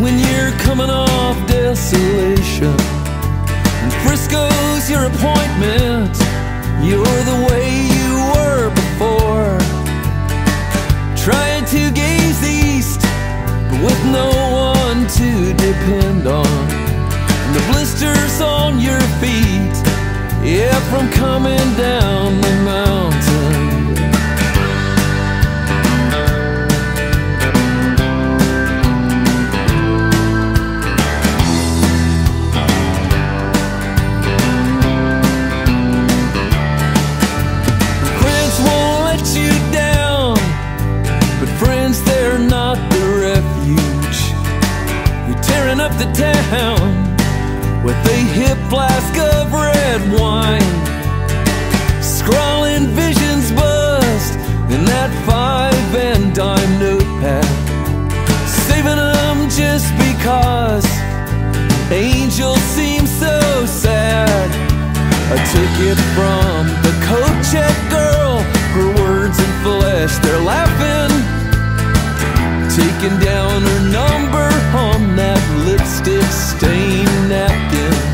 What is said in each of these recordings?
when you're coming off desolation. And Frisco's your appointment, you're the way you were before. Trying to gaze east, but with no one to depend on. And the blisters on your feet, yeah, from coming down flask of red wine. Scrawling visions bust in that five and dime notepad. Saving them just because angels seem so sad. I took it from the coat check girl. Her words and flesh, they're laughing. Taking down her number on that lipstick stained napkin.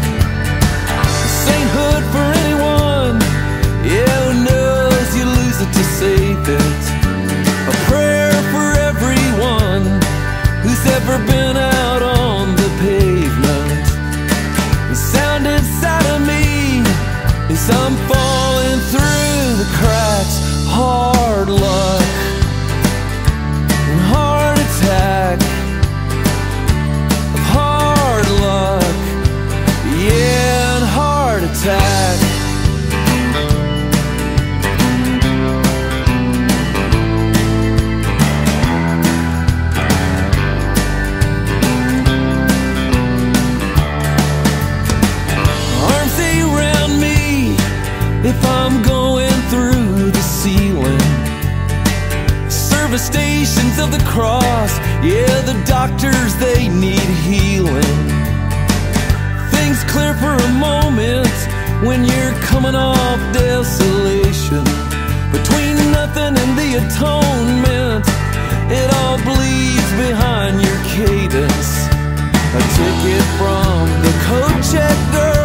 Sainthood for Service stations of the cross, yeah, the doctors they need healing. Things clear for a moment when you're coming off desolation. Between nothing and the atonement, it all bleeds behind your cadence. Took it from the coach check girl.